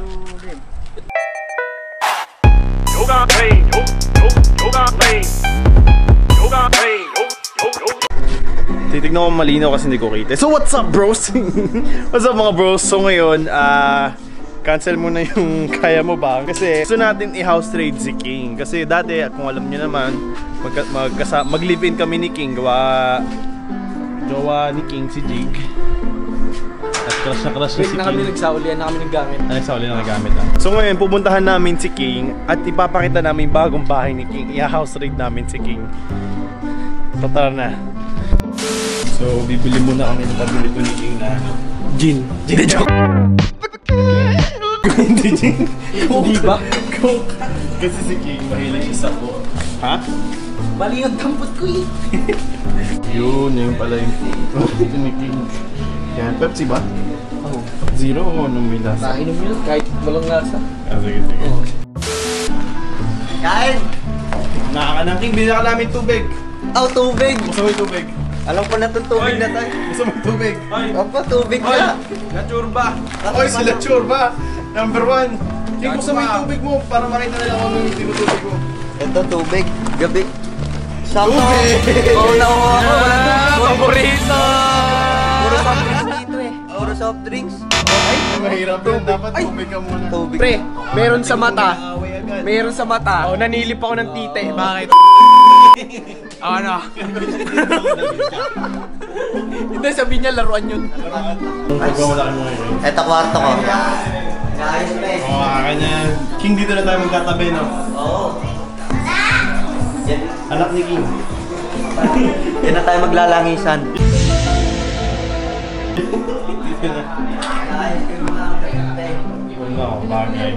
to live. Yoga pain, yo, yo, yoga pain. Yoga pain, yo, yo, yo. Titignan ko malinaw kasi hindi ko kita. So what's up bros? what's up mga bros? So ngayon, ah... cancel mo na yung kaya mo ba? Kasi gusto natin i-house trade si King. Kasi dati, kung alam niyo naman, mag, mag, mag-live-in kami ni King. Gawa, gawa ni King si Jig. Crush na crush na si Wait na King. kami nagsaulian na kami ng gamit. Ano sa uli na nagamit ah. So ngayon, pupuntahan namin si King at ipapakita namin yung bagong bahay ni King. I-house raid namin si King. So tara na. So bibili muna kami ng pabili ko ni King na gin. Gin na joke. Hindi gin. Di ba? Coke. Kasi si King mahilig siya sa Coke. Ha? Mali yung tampot ko eh. Yun, yun pala yung ito ni King. Yan, Pepsi ba? Zero o anong may lasa? Nainom yun kahit walang lasa. Ah, sige, sige. Kain! Nakaka ng King, binila ka namin tubig. Oh, tubig! Gusto mo yung tubig? Alam ko na itong tubig na tayo. Gusto mo yung tubig? Ay! Opo, tubig Ay! na. Nachurba! Oy, sila churba! Number one! King, gusto mo yung tubig mo para makita nila kung ano yung tinutubig mo. Ito, tubig. Gabi. Sakto. Tubig! Oo, nauha ako. Tubig. Paborito! Puro soft drinks dito eh. Puro soft drinks. Ay, mahirap yan. Dapat tubig ka muna. Tubig. Pre, meron sa mata. Meron sa mata. Oh, nanilip ako ng tite. Bakit? ano? Hindi, sabihin niya laruan yun. Ngayon. Ito, kwarto ko. Ayos na eh. Oo, oh, kanya. King, dito na tayo magkatabi, no? Oo. Yan, Anak ni King. yan na tayo maglalangisan. Wala ako, bagay.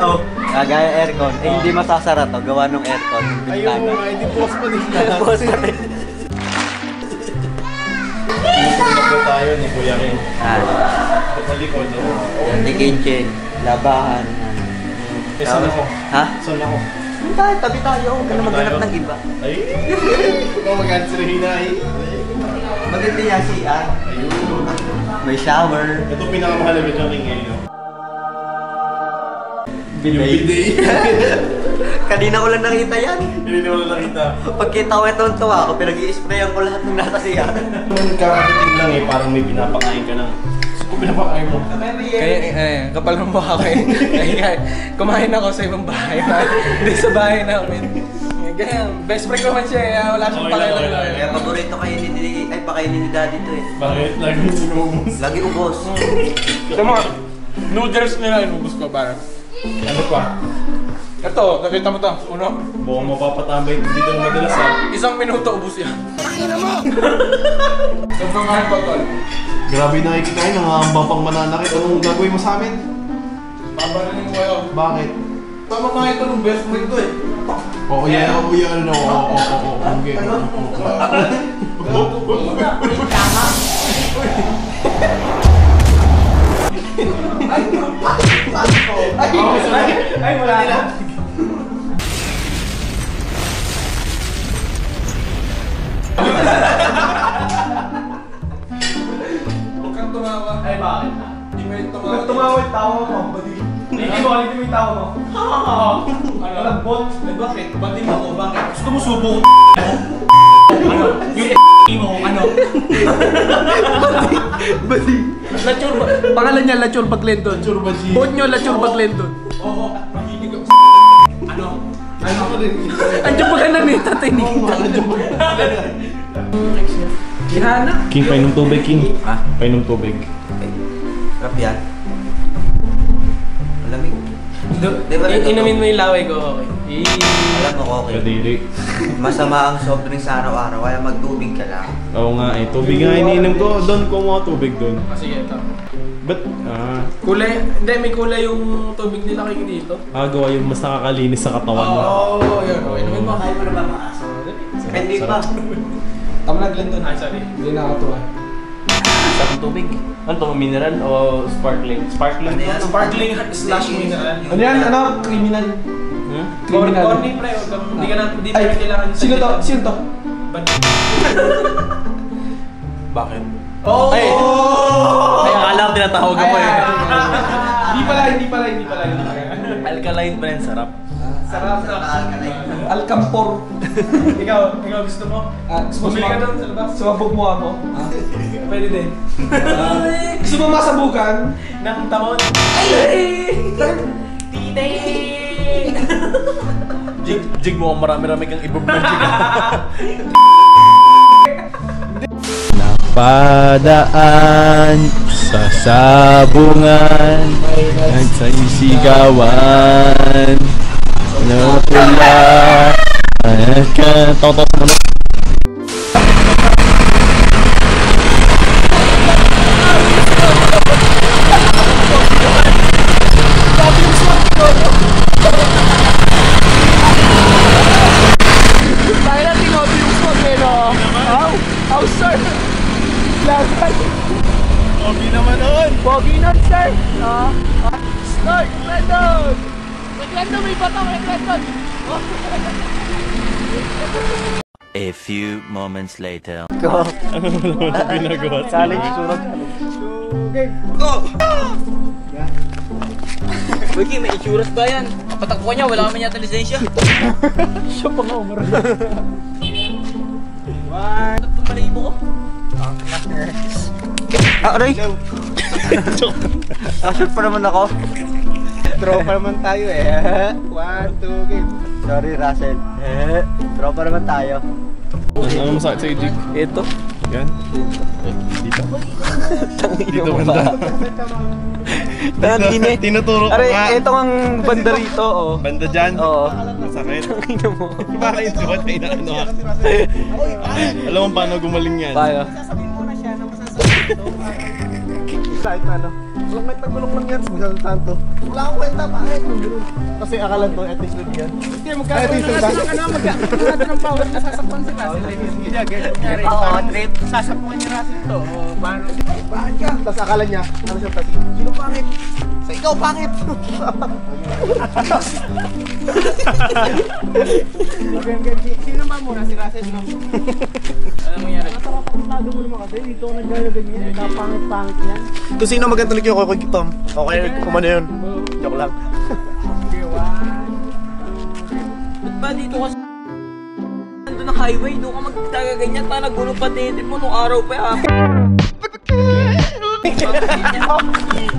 oh, kagaya aircon. Eh, hindi masasara to. Gawa ng aircon. Ayun, Bintana. hindi post pa din Boss pa rin. Na tayo ni Kuya King. Ah, Sa talikod, no? di kitchen. Labahan. Eh, saan ako? Ha? Saan ako? Hindi tayo, tabi tayo. Huwag ka na maghanap ng iba. Ay! Ikaw mag-answer hinay. Maganda yan si ah. Ayun. May shower. Ito pinakamahalaga dyan ngayon. Yung Bidet. Kanina ko lang nakita yan. Hindi na wala nakita. Pagkita ko ito tuwa ako, pinag-i-sprayan ko lahat ng nasa siya. Nung kakatitig lang eh, parang may pinapakain ka ng... Kung pinapakain mo. Kaya, eh, kapal ng mukha ko eh. Kaya, kaya, kumain ako sa ibang bahay. Hindi sa bahay namin. Ganyan, best friend ko man siya, eh, wala siyang Okay lang, pakialam. okay lang. Kaya paborito kainin ni, ay pakainin ni daddy to eh. Bakit? Lagi sinubos. Lagi ubos. Sa mga noodles nila, inubos ko para. Ano pa? Ito, nakita mo to. Uno, Buong mapapatambay dito ng madalas ha. isang minuto ubos yan. Pakina mo! Sobrang kain pa tol. Grabe na nakikikain, nangangamba pang mananakit. Anong gagawin mo sa amin? Babalanin mo kayo. Bakit? Tama nga ito ng best friend ko eh. Oo, yan, oo, yan, ano, oo, oo, oo, oo, okay. Ay, wala na. Huwag kang tumawa. Ay, bakit? Hindi mo yung tumawa. Tumawa yung tawa mo, badi. Hindi mo, hindi mo yung tawa mo. Ano? Malambot. Eh, bakit? Mo ako? Bakit? Gusto mo subo ko? ano? Yung mo, ano? Bali. Lachur, pangalan niya Lachur Baglendon. Lachur Baji. Bot nyo Lachur Baglendon. Oo, mahilig ako. Ano? Ano ko rin? Andiyan pa ka na ni tatay ni Oo, nandiyan pa. Gihana. King, painom tubig, King. Ha? Painom tubig. Sarap yan. Malamig. Di ba rin Inumin mo yung laway ko, okay. Alam mo, okay. Kadiri. Masama ang soft drinks sa araw-araw, kaya magtubig ka lang. Oo nga eh, tubig nga iniinom ko. Doon ko mga tubig doon. Ah, sige, ito. Ba't, ah, Kulay, hindi, may kulay yung tubig nila kayo dito. agawa yung mas nakakalinis sa katawan mo. Oo, oh, yun. Okay, inumin mo. Kaya mo naman mga aso. Hindi pa. Tama na, Glendon. Ay, sorry. Hindi nakakatuwa. Sarap tubig. Ano to, mineral o sparkling? Sparkling. Ano yan? Sparkling slash mineral. Ano yan? Ano? Criminal. Hmm? Criminal. Corny, pre. Hindi ka na, hindi Ay, pa kailangan. sino to? Sino to? Ba't? Bakit? Oh! Ay, akala tinatawagan mo eh. Hindi pala, hindi pala, hindi pala, hindi pala. Alkaline pa rin, sarap. Sarap sa Alcampor. ikaw, ikaw gusto mo? Ah, gusto mo Bumili ka doon sa labas? Sumabog mo ako? Ah, pwede din. Ah, gusto mo masabukan? Ng tamon? Jig, jig mo ang marami-rami kang ibubog jig. Padaan sa sabungan Nagsisigawan Na pula Ka Toto A few moments later. Ano mo naman ginagawa? Challenge, sunog. Uy, Kim, may itsuras ba yan? Patakbo niya, wala kami yata lisensya. Siya pa nga, umar. One, tumalibo ko. Ah, aray! Nakashoot pa naman ako. Tropa naman tayo eh. One, two, game. Sorry, Russell. Eh, tropa naman tayo. Ano masakit sa'yo, Jig? Ito. Yan. Dito. Dito banda. Tangin eh. Tinuturo ko Aray, nga. ito ang banda rito, oh. Banda dyan? Oo. Masakit. Tingnan mo. Bakit? Ba't may naano ka? Alam mo paano gumaling yan? Paano? Kahit na ano. Walang may tagulong lang yan. Masyado tanto. Wala akong kwenta pa. Ay, Kasi akala to, at least with yan. Hindi, magkakaroon na kasi ano, magkakaroon ng power na sasakpan si Russell. Hindi, ganyan nangyari. Oo, trip. Sasakpan niya Russell to. O, paano? Bakit ka? Tapos akala niya, ano siya pati? Sino pangit? Sa ikaw pangit! Okay, okay. Sino ba muna? Si Russell? Tago mo naman kasi, dito ako nagkakaganyan. Kapangit-pangit yan. Kung sino maganda yung kay Tom? Okay, kung ano yun. Joke lang. Ba't ba dito ka sa... Nandun na highway, doon ka magtagaganyan, pa nagulong pa din mo nung araw pa ah.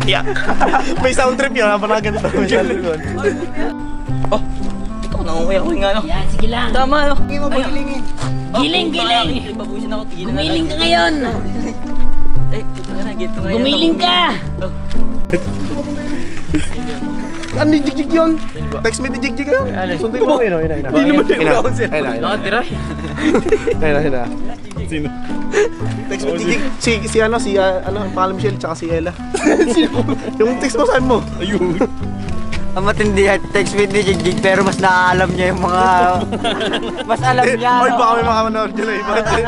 Yeah. May sound trip yun, habang na ganito. May sound trip yun. Oh, ito ko nangunguya ko nga no. Yan, sige lang. Tama no. Hindi mo magilingin. Giling, giling. Ipabusin ako, tigilan na Gumiling ka ngayon. Eh, ito na, gito ngayon. Gumiling ka. Ano yung jigjig yun? Text me the jigjig yun. Sundin mo. Ayun, ayun, ayun. Hindi naman yung ground sir. Ayun, ayun. Nakatira. Ayun, ayun, ayun. Sino? Text me the jigjig. Si, si ano, si, ah, ano, pangalan Michelle, tsaka si Ella. yung text mo saan mo? Ayun. Ang matindi at text with ni Jigjig pero mas naaalam niya yung mga... mas alam niya. Oy, no? baka may mga manood dyan eh. Bakit?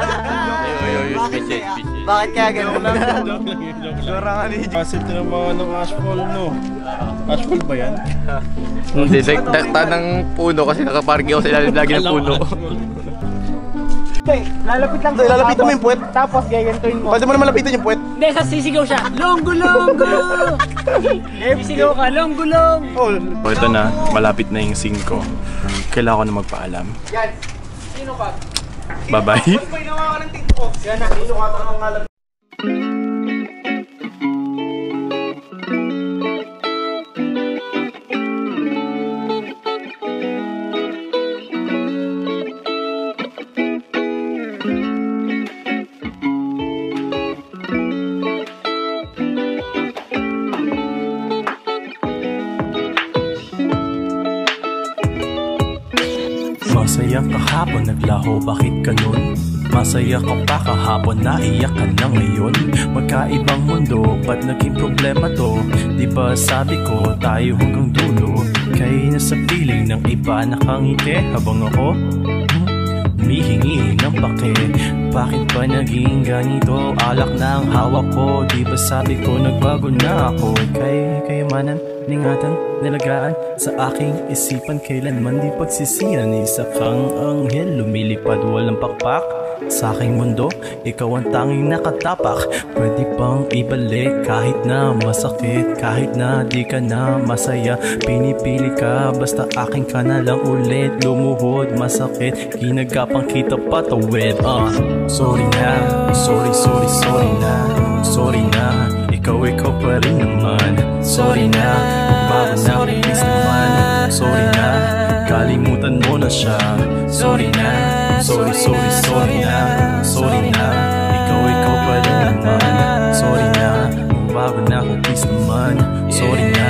Bakit kaya ganun? Joke lang yun, joke lang. Sura nga ni Jigjig. Kasi tinamaan ng ashfall, no? Ashfall ba yan? Hindi, dakta ng puno kasi nakapargi ako sa ilalim lagi ng puno Lalapit lang. Lalapitan mo yung puwet. Tapos gagantuin mo. Pwede mo naman lapitan yung puwet. Hindi, sa sisigaw siya. Longgo, longgo. Sisigaw ka, longgo, long. Oh, ito na, malapit na yung 5. Kailangan ko na magpaalam. yan. Sino ka? Bye-bye. May nawa ka ng TikTok. Yan na, sino ka? Ang ngalan. Masaya ka hapon, naglaho, bakit ganun? Masaya ka pa kahapon, naiyak ka na ngayon Magkaibang mundo, ba't naging problema to? Di ba sabi ko, tayo hanggang dulo Kaya nasa piling ng iba nakangiti habang ako Humihingi ng pake. Bakit ba naging ganito? Alak na ang hawak ko. Di ba sabi ko nagbago na ako? Kay kayamanan, ningatan, nalagaan Sa aking isipan. Kailanman di pagsisiyan Isa kang anghel. Lumilipad walang pakpak sa aking mundo. Ikaw ang tanging nakatapak. Pwede bang ibalik kahit na masakit Kahit na di ka na masaya. Pinipili ka basta akin ka na lang ulit. Lumuhod masakit Ginagapang kita patawid. Uh, Sorry na, sorry sorry sorry na. Sorry na, ikaw ikaw pa rin naman. Sorry na, bago na please naman? Sorry na, kalimutan mo na siya. Sorry na, sorry sorry sorry na Sorry na, ikaw ikaw pa rin naman Sorry na, bago na ako please naman. Sorry na,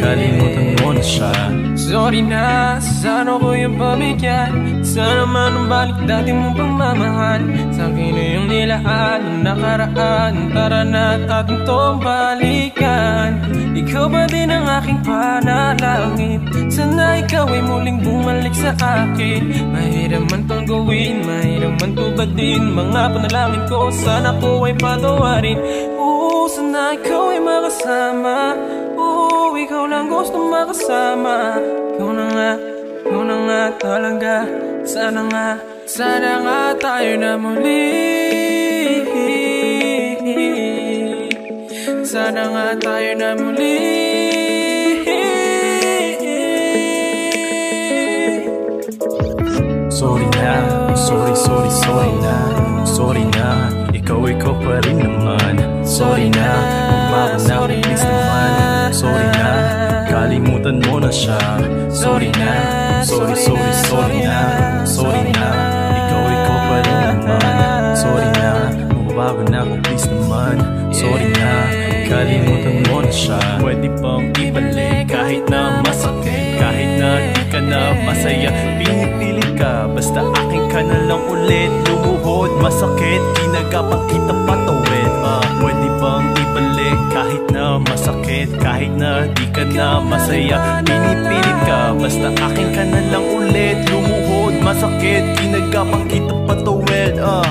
kalimutan mo na siya. Sorry na, sana ko yung pamigyan. Sana man ang balik dati mong pagmamahal. Sa akin na yung nilaan ng nakaraan. Tara na at ating tong balikan. Ikaw ba din ang aking panalangin. Sana ikaw ay muling bumalik sa akin. Mahirap man tong gawin, mahirap man tubadin Mga panalangin ko, sana ko ay patawarin. Oo, sana ikaw ay makasama. Oo, ikaw lang gusto makasama. Ikaw na nga, ikaw na nga talaga. Sana nga, sana nga tayo na muli. Sana nga tayo na muli Sorry na, sorry, sorry, sorry na. Sorry na, ikaw, ikaw pa rin naman. Sorry na, bago na please naman. Sorry na, kalimutan mo na siya. Sorry na, sorry, sorry, sorry na. Sorry na, ikaw, ikaw pa rin naman. Sorry na, bago na please naman. Sorry na, kalimutan mo na siya. Pwede bang ibalik kahit na masakit? Kahit na di ka na masaya Pinipilit ka, basta akin ka na lang ulit. Lumuhod, masakit, ginagapang kita patawid. Ah, Pwede bang ibalik? Kahit na masakit Kahit na di ka na masaya Pinipilit ka, basta akin ka na lang ulit. Lumuhod, masakit, ginagapang kita patawid ah.